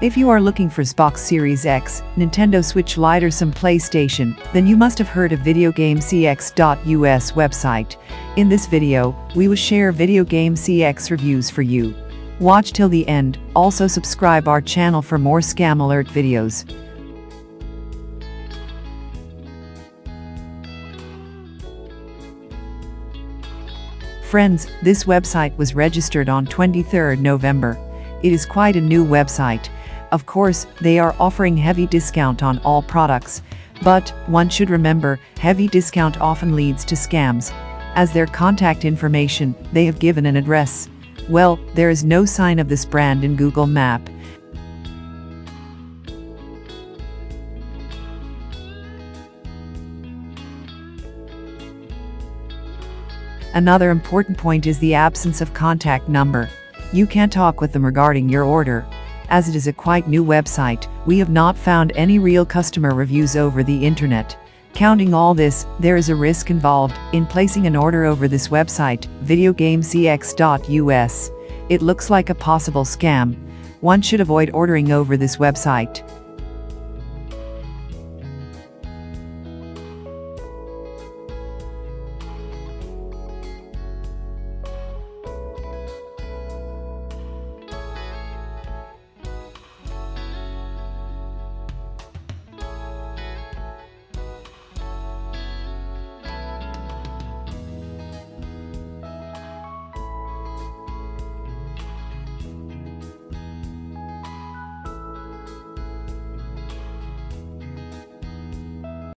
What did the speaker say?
If you are looking for Xbox Series X, Nintendo Switch Lite or some PlayStation, then you must have heard of VideoGameCX.us website. In this video, we will share Video Game CX reviews for you. Watch till the end, also subscribe our channel for more scam alert videos. Friends, this website was registered on 23rd November. It is quite a new website. Of course, they are offering heavy discount on all products. But, one should remember, heavy discount often leads to scams. As their contact information, they have given an address. Well, there is no sign of this brand in Google Map. Another important point is the absence of contact number. You can't talk with them regarding your order. As it is a quite new website, we have not found any real customer reviews over the internet. Counting all this, there is a risk involved in placing an order over this website, videogamecx.us. It looks like a possible scam. One should avoid ordering over this website.